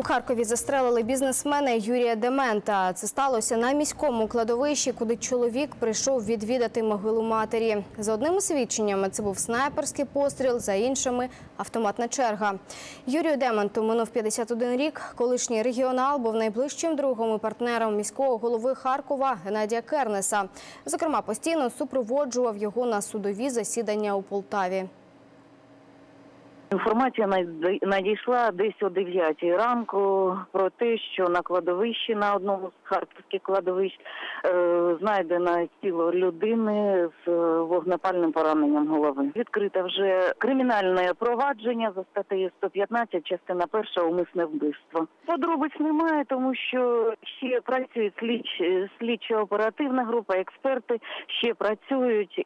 У Харкові застрелили бізнесмена Юрія Демента. Це сталося на міському кладовищі, куди чоловік прийшов відвідати могилу матері. За одними свідченнями, це був снайперський постріл, за іншими автоматна черга. Юрію Дементу минув 51 рік. Колишній регіонал був найближчим другом і партнером міського голови Харкова Геннадія Кернеса. Зокрема, постійно супроводжував його на судові засідання у Полтаві. Інформація надійшла десь о 9 ранку про те, що на кладовищі на одному з харківських кладовищ е, знайдено тіло людини з е, вогнепальним пораненням голови. Відкрите вже кримінальне провадження за статтею 115, частина перша умисне вбивство. Подробиць немає, тому що ще працює слідч, слідчо-оперативна група, експерти ще працюють.